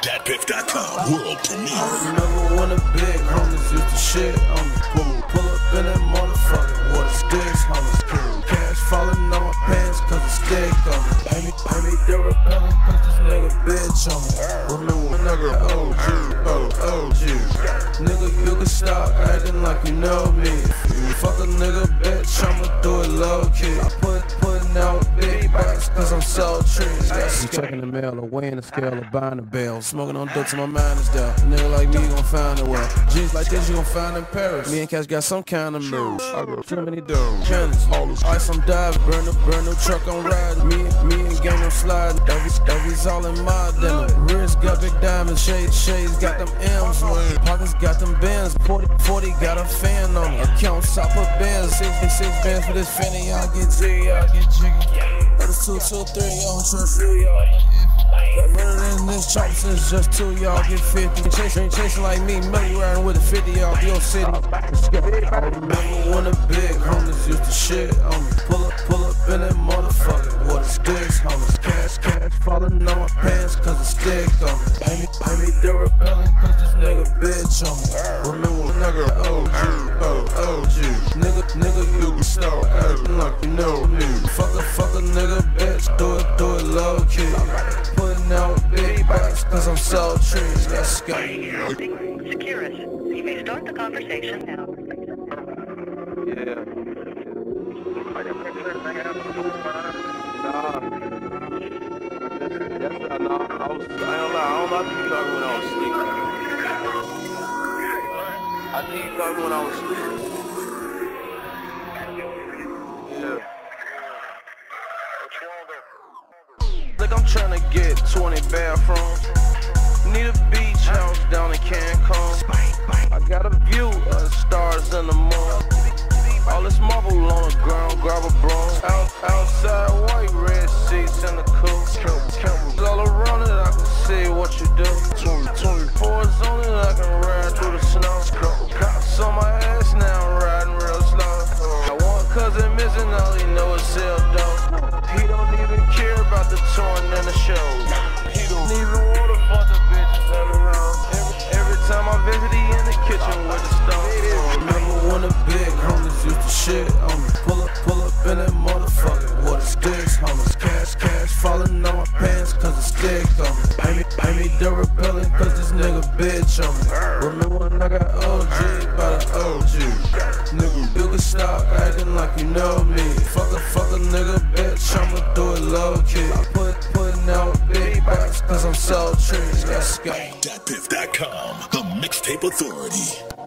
DatPiff.com world premiere. Remember when the big homies used to shit on me? Pull, pull up in that motherfucker, water sticks, homies. Cash falling on my pants cause it's stick on me. Pay me, pay me the repellent cause this nigga bitch on me. Remember when nigga OG, oh, OG. Nigga, you can stop acting like you know me. Fuck a nigga, bitch, I'ma do it low key. Cause I'm so tree. I'm checking the mail or weighing the scale or buying the bail. Smoking on dope till my mind is down. Nigga like me gon' find it well. Jeans like this you gon' find in Paris. Me and Cash got some kind of moves. I got too many dough. Cannons, ice I'm diving. Burn the, burn the truck on riding. Me, me and gang I'm sliding. Every, every's all in my denim. Wrist got big diamonds. Shades, shades got them M's. Man. Pockets got them bands. 40, 40 got a fan on me. Account top of bands. Six, six bands for this fanny. Y'all get jiggy, y'all get jiggy. Two, two, three, y'all trust. Better than this chop since just two y'all get 50. Chasing, chasing like me, money riding with a 50 y'all, your city. I remember when the big homies used to shit on me. Pull up, pull up in that motherfucker. Water sticks, homies. Cash, cash falling on my pants cause it's stick on me. Pay me, pay me the repellent cause this nigga bitch on me. Remember when nigga OG, oh, OG. Nigga, nigga, you can start acting like you know me. Fuck a, fuck a nigga, bitch. Do it, do it low key. Putting out big bucks cause I'm so tree. Let's go. Securus, you may start the conversation now. Yeah. Nah. That's not, nah, I was, I don't know, I don't know if you talking when I was sleeping. I think you talking when I was sleeping. Yeah. Like I'm trying to get 20 bathrooms. Need a beach house down in Cancun. I got a view of the stars Cops on my ass now, I'm riding real slow. I want cousin missing, all he know is sell cause this nigga bitch on me. Remember when I got OG by the OG? Nigga, you can stop acting like you know me. Fuck a, fuck a nigga, bitch, I'ma do it low key. I put, putting out big bucks cause I'm so tree. Let's go. DatPiff.com, the mixtape authority.